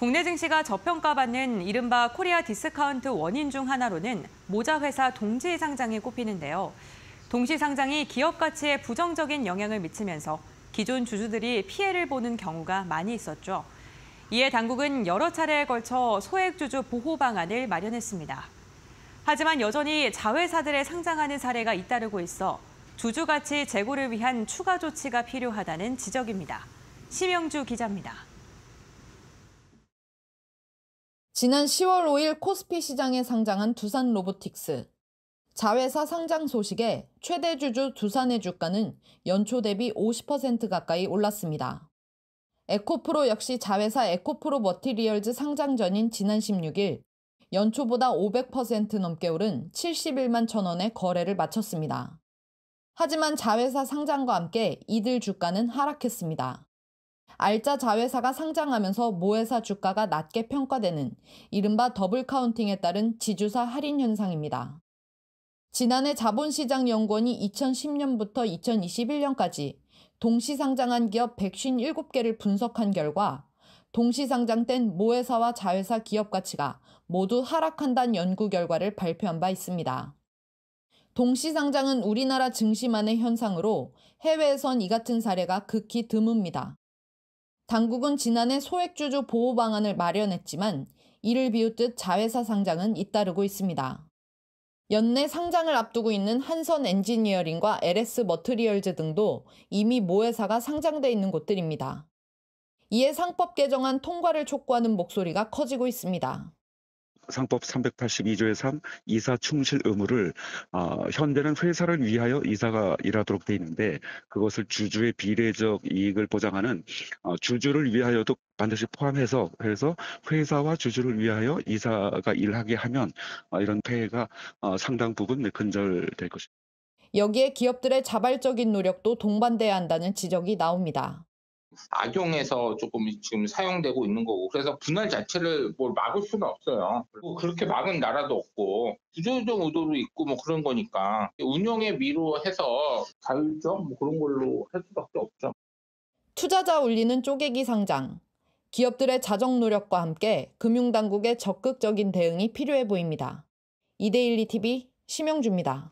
국내 증시가 저평가받는 이른바 코리아 디스카운트 원인 중 하나로는 모자 회사 동시 상장이 꼽히는데요. 동시 상장이 기업 가치에 부정적인 영향을 미치면서 기존 주주들이 피해를 보는 경우가 많이 있었죠. 이에 당국은 여러 차례에 걸쳐 소액 주주 보호 방안을 마련했습니다. 하지만 여전히 자회사들이 상장하는 사례가 잇따르고 있어 주주 가치 제고를 위한 추가 조치가 필요하다는 지적입니다. 심영주 기자입니다. 지난 10월 5일 코스피 시장에 상장한 두산 로보틱스. 자회사 상장 소식에 최대 주주 두산의 주가는 연초 대비 50% 가까이 올랐습니다. 에코프로 역시 자회사 에코프로 머티리얼즈 상장 전인 지난 16일 연초보다 500% 넘게 오른 71만 천 원의 거래를 마쳤습니다. 하지만 자회사 상장과 함께 이들 주가는 하락했습니다. 알짜 자회사가 상장하면서 모회사 주가가 낮게 평가되는 이른바 double counting에 따른 지주사 할인 현상입니다. 지난해 자본시장연구원이 2010년부터 2021년까지 동시 상장한 기업 157개를 분석한 결과 동시 상장된 모회사와 자회사 기업 가치가 모두 하락한다는 연구 결과를 발표한 바 있습니다. 동시 상장은 우리나라 증시만의 현상으로 해외에선 이 같은 사례가 극히 드뭅니다. 당국은 지난해 소액주주 보호 방안을 마련했지만 이를 비웃듯 자회사 상장은 잇따르고 있습니다. 연내 상장을 앞두고 있는 한선 엔지니어링과 LS 머트리얼즈 등도 이미 모회사가 상장돼 있는 곳들입니다. 이에 상법 개정안 통과를 촉구하는 목소리가 커지고 있습니다. 상법 382조의 3 이사 충실 의무를 어, 현재는 회사를 위하여 이사가 일하도록 돼 있는데 그것을 주주의 비례적 이익을 보장하는 어, 주주를 위하여도 반드시 포함해서 해서 회사와 주주를 위하여 이사가 일하게 하면 어, 이런 폐해가 어, 상당 부분 근절될 것입니다. 여기에 기업들의 자발적인 노력도 동반돼야 한다는 지적이 나옵니다. 악용해서 조금 지금 사용되고 있는 거고 그래서 분할 자체를 뭘 막을 수는 없어요. 그리고 그렇게 막은 나라도 없고 구조적 의도도 있고 뭐 그런 거니까 운영에 미로 해서 자율적 뭐 그런 걸로 할 수밖에 없죠. 투자자 올리는 쪼개기 상장. 기업들의 자정 노력과 함께 금융당국의 적극적인 대응이 필요해 보입니다. 이데일리 TV 심영주입니다.